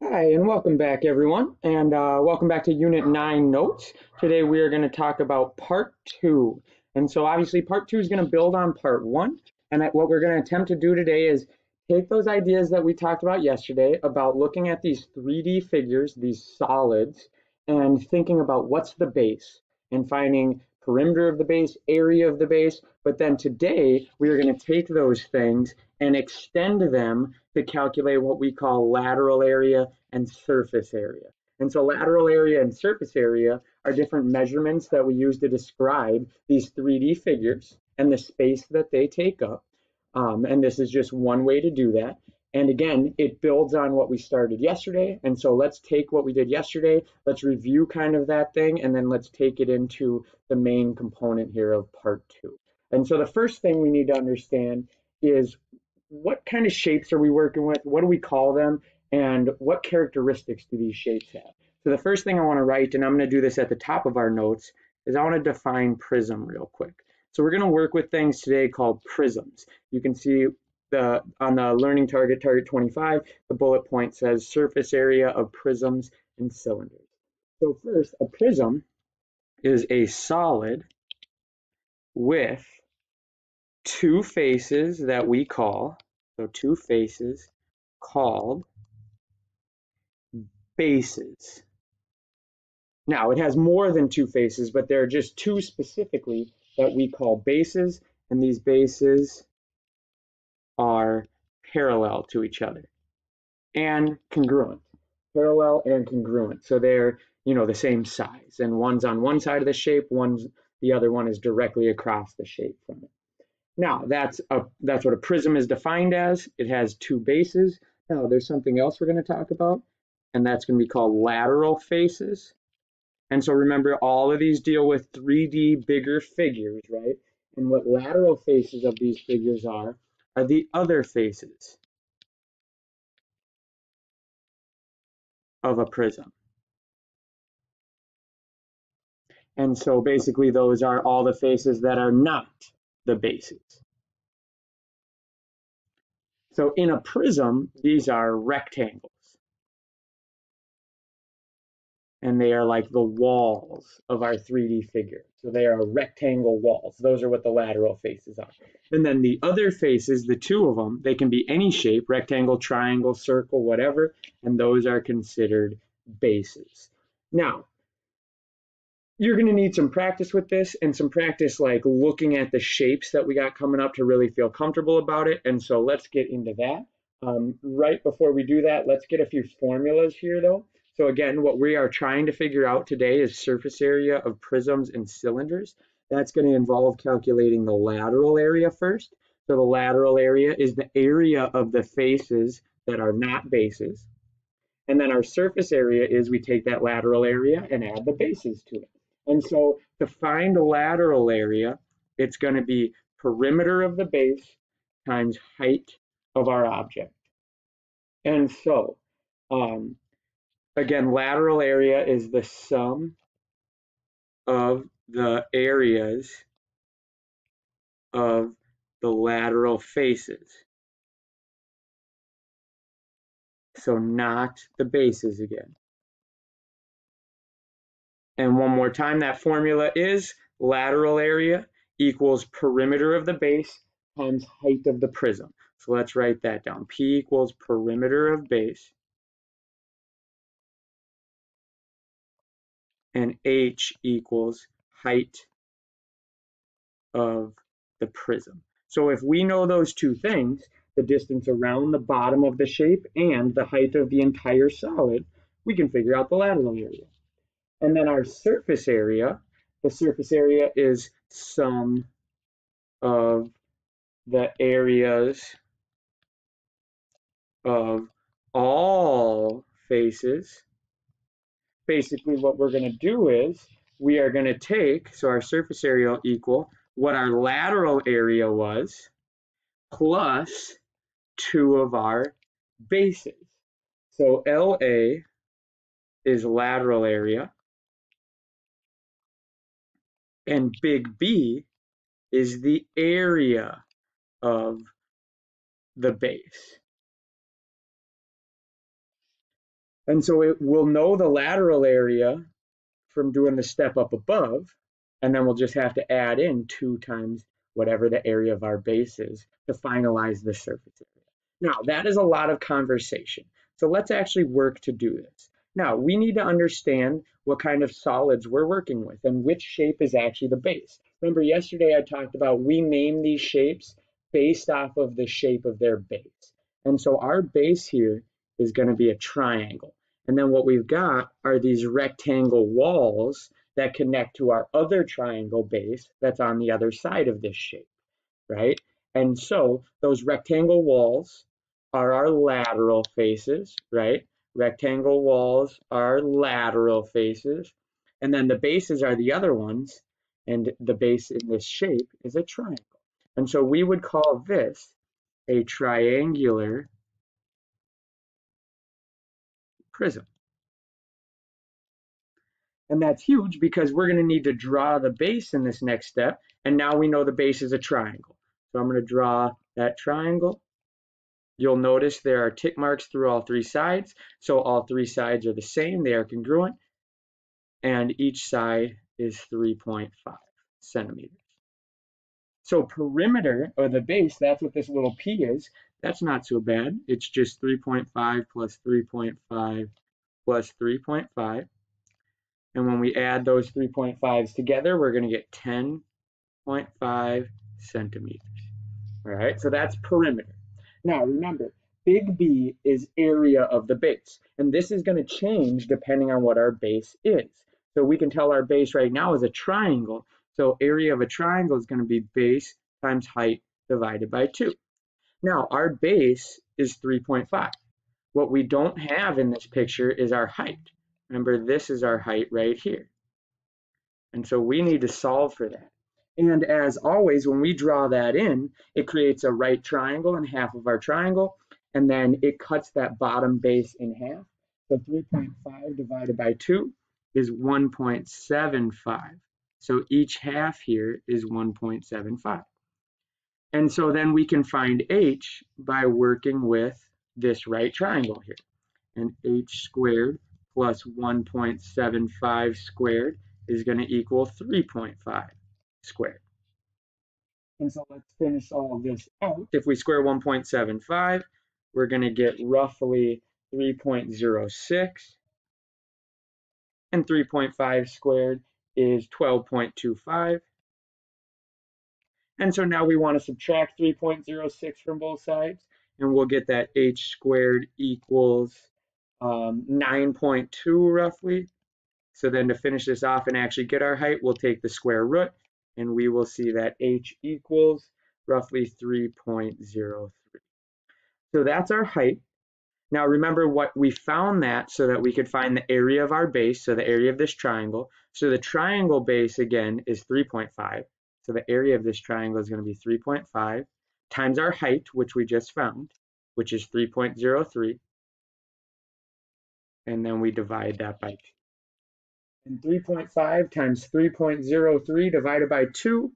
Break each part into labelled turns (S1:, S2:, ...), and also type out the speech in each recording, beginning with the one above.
S1: Hi, and welcome back, everyone, and uh, welcome back to Unit 9 Notes. Today we are going to talk about Part 2. And so obviously Part 2 is going to build on Part 1, and what we're going to attempt to do today is take those ideas that we talked about yesterday about looking at these 3D figures, these solids, and thinking about what's the base, and finding perimeter of the base, area of the base, but then today we are going to take those things and extend them to calculate what we call lateral area and surface area. And so lateral area and surface area are different measurements that we use to describe these 3D figures and the space that they take up. Um, and this is just one way to do that. And again, it builds on what we started yesterday. And so let's take what we did yesterday, let's review kind of that thing, and then let's take it into the main component here of part two. And so the first thing we need to understand is what kind of shapes are we working with? What do we call them? And what characteristics do these shapes have? So the first thing I want to write, and I'm going to do this at the top of our notes, is I want to define prism real quick. So we're going to work with things today called prisms. You can see the on the learning target, target 25, the bullet point says surface area of prisms and cylinders. So first, a prism is a solid with two faces that we call, so two faces called bases. Now, it has more than two faces, but there are just two specifically that we call bases, and these bases are parallel to each other and congruent. Parallel and congruent. So they're, you know, the same size, and one's on one side of the shape, one's the other one is directly across the shape from it. Now, that's, a, that's what a prism is defined as. It has two bases. Now, there's something else we're going to talk about, and that's going to be called lateral faces. And so remember, all of these deal with 3D bigger figures, right? And what lateral faces of these figures are, are the other faces of a prism. And so basically those are all the faces that are not the bases. So in a prism, these are rectangles. And they are like the walls of our 3D figure. So they are rectangle walls. Those are what the lateral faces are. And then the other faces, the two of them, they can be any shape, rectangle, triangle, circle, whatever, and those are considered bases. Now, you're going to need some practice with this and some practice like looking at the shapes that we got coming up to really feel comfortable about it. And so let's get into that. Um, right before we do that, let's get a few formulas here though. So again, what we are trying to figure out today is surface area of prisms and cylinders. That's going to involve calculating the lateral area first. So the lateral area is the area of the faces that are not bases. And then our surface area is we take that lateral area and add the bases to it. And so to find the lateral area, it's going to be perimeter of the base times height of our object. And so, um, again, lateral area is the sum of the areas of the lateral faces. So not the bases again. And one more time, that formula is lateral area equals perimeter of the base times height of the prism. So let's write that down. P equals perimeter of base. And H equals height of the prism. So if we know those two things, the distance around the bottom of the shape and the height of the entire solid, we can figure out the lateral area. And then our surface area, the surface area is sum of the areas of all faces. Basically what we're going to do is we are going to take, so our surface area will equal what our lateral area was plus two of our bases. So LA is lateral area and big B is the area of the base. And so it will know the lateral area from doing the step up above, and then we'll just have to add in 2 times whatever the area of our base is to finalize the surface area. Now, that is a lot of conversation. So let's actually work to do this. Now, we need to understand what kind of solids we're working with and which shape is actually the base. Remember yesterday I talked about we name these shapes based off of the shape of their base. And so our base here is going to be a triangle. And then what we've got are these rectangle walls that connect to our other triangle base that's on the other side of this shape, right? And so those rectangle walls are our lateral faces, right? Rectangle walls are lateral faces. And then the bases are the other ones. And the base in this shape is a triangle. And so we would call this a triangular prism. And that's huge because we're going to need to draw the base in this next step. And now we know the base is a triangle. So I'm going to draw that triangle. You'll notice there are tick marks through all three sides. So all three sides are the same. They are congruent. And each side is 3.5 centimeters. So perimeter, or the base, that's what this little p is. That's not so bad. It's just 3.5 plus 3.5 plus 3.5. And when we add those 3.5s together, we're going to get 10.5 centimeters. All right, so that's perimeter. Now remember, big B is area of the base. And this is going to change depending on what our base is. So we can tell our base right now is a triangle. So area of a triangle is going to be base times height divided by 2. Now our base is 3.5. What we don't have in this picture is our height. Remember, this is our height right here. And so we need to solve for that. And as always, when we draw that in, it creates a right triangle and half of our triangle, and then it cuts that bottom base in half. So 3.5 divided by 2 is 1.75. So each half here is 1.75. And so then we can find h by working with this right triangle here. And h squared plus 1.75 squared is going to equal 3.5 squared. And so let's finish all this out. If we square 1.75, we're going to get roughly 3.06. And 3.5 squared is 12.25. And so now we want to subtract 3.06 from both sides, and we'll get that h squared equals um, 9.2 roughly. So then to finish this off and actually get our height, we'll take the square root and we will see that h equals roughly 3.03. So that's our height. Now remember what we found that so that we could find the area of our base, so the area of this triangle. So the triangle base again is 3.5. So the area of this triangle is going to be 3.5 times our height, which we just found, which is 3.03 and then we divide that by 2. And 3.5 times 3.03 divided by 2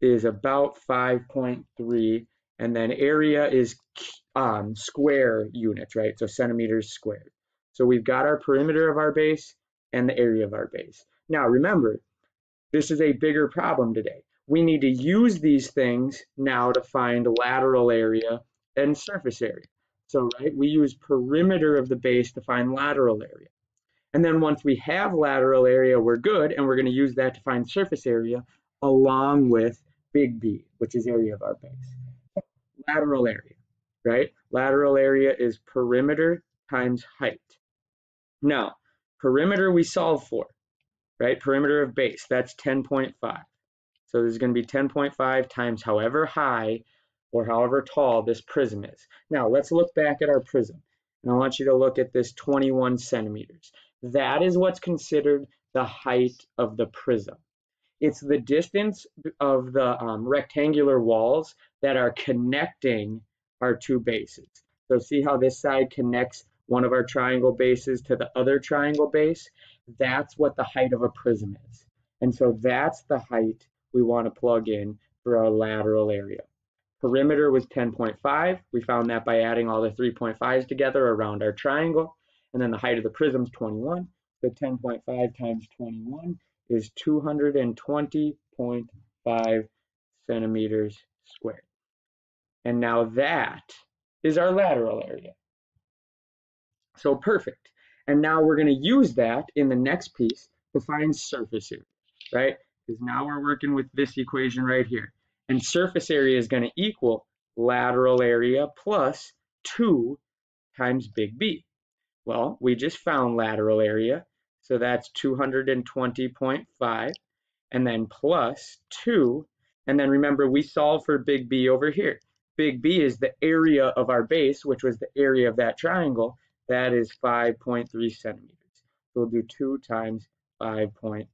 S1: is about 5.3. And then area is um, square units, right? So centimeters squared. So we've got our perimeter of our base and the area of our base. Now remember, this is a bigger problem today. We need to use these things now to find lateral area and surface area. So, right, we use perimeter of the base to find lateral area. And then once we have lateral area, we're good, and we're going to use that to find surface area along with big B, which is area of our base. Lateral area, right? Lateral area is perimeter times height. Now, perimeter we solve for, right? Perimeter of base, that's 10.5. So this is going to be 10.5 times however high or however tall this prism is. Now let's look back at our prism. And I want you to look at this 21 centimeters. That is what's considered the height of the prism. It's the distance of the um, rectangular walls that are connecting our two bases. So see how this side connects one of our triangle bases to the other triangle base? That's what the height of a prism is. And so that's the height we want to plug in for our lateral area. Perimeter was 10.5. We found that by adding all the 3.5s together around our triangle. and then the height of the prism is 21. So 10.5 times 21 is 220.5 centimeters squared. And now that is our lateral area. So perfect. And now we're going to use that in the next piece to find surface area, right? Because now we're working with this equation right here. And surface area is going to equal lateral area plus 2 times big B. Well, we just found lateral area, so that's 220.5, and then plus 2, and then remember we solve for big B over here. Big B is the area of our base, which was the area of that triangle, that is 5.3 centimeters. We'll do 2 times 5.3.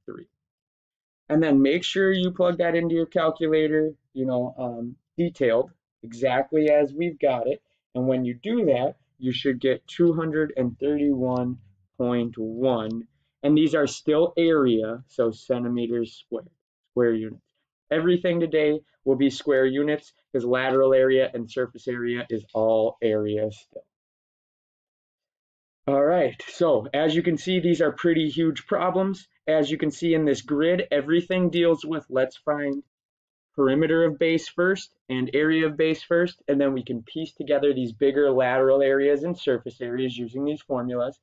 S1: And then make sure you plug that into your calculator, you know, um, detailed, exactly as we've got it. And when you do that, you should get 231.1. And these are still area, so centimeters squared, square units. Everything today will be square units because lateral area and surface area is all area still. All right, so as you can see, these are pretty huge problems. As you can see in this grid, everything deals with, let's find perimeter of base first and area of base first, and then we can piece together these bigger lateral areas and surface areas using these formulas.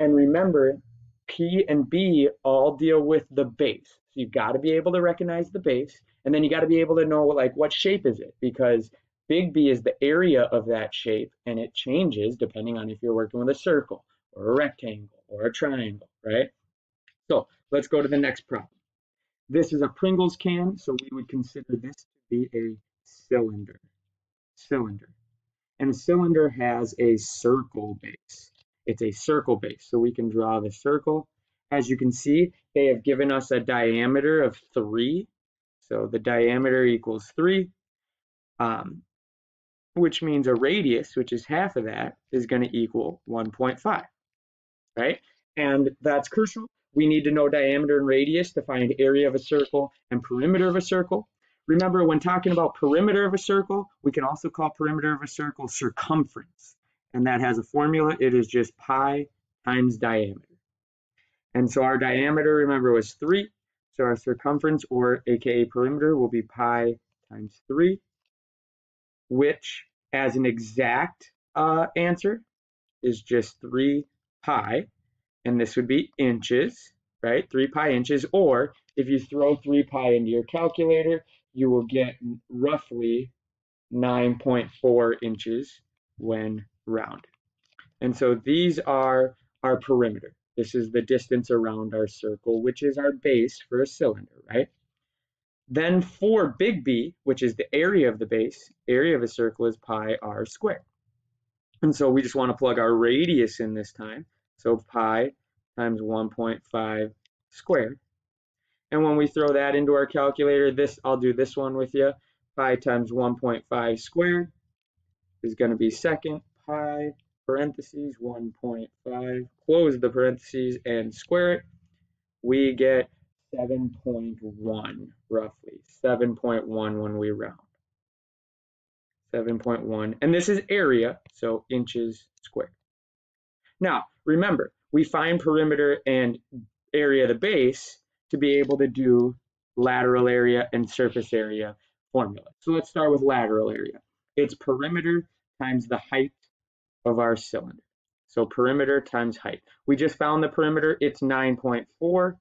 S1: And remember, P and B all deal with the base. So you've got to be able to recognize the base, and then you got to be able to know like what shape is it, because Big B is the area of that shape, and it changes depending on if you're working with a circle or a rectangle or a triangle, right? So let's go to the next problem. This is a Pringles can, so we would consider this to be a cylinder. Cylinder. And a cylinder has a circle base. It's a circle base, so we can draw the circle. As you can see, they have given us a diameter of 3. So the diameter equals 3. Um, which means a radius, which is half of that, is going to equal 1.5, right? And that's crucial. We need to know diameter and radius to find area of a circle and perimeter of a circle. Remember, when talking about perimeter of a circle, we can also call perimeter of a circle circumference. And that has a formula. It is just pi times diameter. And so our diameter, remember, was 3. So our circumference, or aka perimeter, will be pi times 3 which as an exact uh, answer is just 3 pi, and this would be inches, right? 3 pi inches, or if you throw 3 pi into your calculator, you will get roughly 9.4 inches when rounded. And so these are our perimeter. This is the distance around our circle, which is our base for a cylinder, right? Then for big B, which is the area of the base, area of a circle is pi r squared. And so we just want to plug our radius in this time. So pi times 1.5 squared. And when we throw that into our calculator, this I'll do this one with you. Pi times 1.5 squared is going to be second pi parentheses 1.5, close the parentheses and square it. We get 7.1 roughly. 7.1 when we round. 7.1 and this is area so inches squared. Now remember we find perimeter and area of the base to be able to do lateral area and surface area formula. So let's start with lateral area. It's perimeter times the height of our cylinder. So perimeter times height. We just found the perimeter. It's 9.4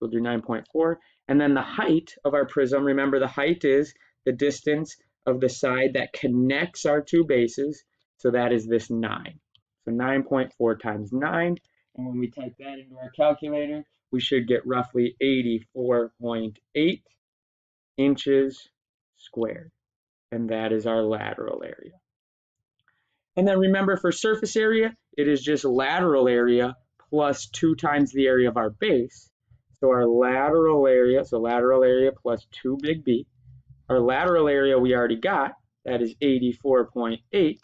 S1: We'll do 9.4. And then the height of our prism, remember the height is the distance of the side that connects our two bases. So that is this 9. So 9.4 times 9. And when we type that into our calculator, we should get roughly 84.8 inches squared. And that is our lateral area. And then remember for surface area, it is just lateral area plus 2 times the area of our base. So our lateral area, so lateral area plus 2 big B. Our lateral area we already got, that is 84.8.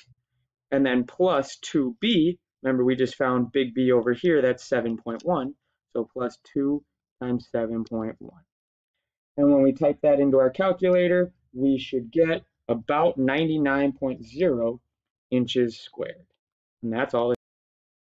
S1: And then plus 2B, remember we just found big B over here, that's 7.1. So plus 2 times 7.1. And when we type that into our calculator, we should get about 99.0 inches squared. And that's all